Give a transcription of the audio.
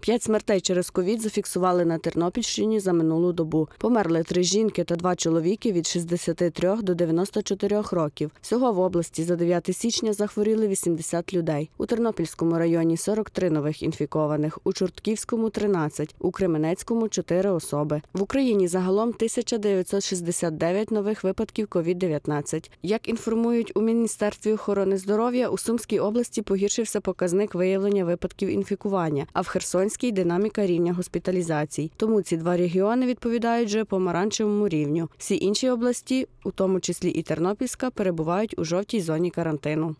П'ять смертей через ковід зафіксували на Тернопільщині за минулу добу. Померли три жінки та два чоловіки від 63 до 94 років. Всього в області за 9 січня захворіли 80 людей. У Тернопільському районі 43 нових інфікованих, у Чортківському 13, у Кременецькому 4 особи. В Україні загалом 1969 нових випадків COVID-19. Як інформують у Міністерстві охорони здоров'я, у Сумській області погіршився показник виявлення випадків інфікування, а в Херсонській динаміка рівня госпіталізацій. Тому ці два регіони відповідають вже помаранчевому рівню. Всі інші області, у тому числі і Тернопільська, перебувають у жовтій зоні карантину.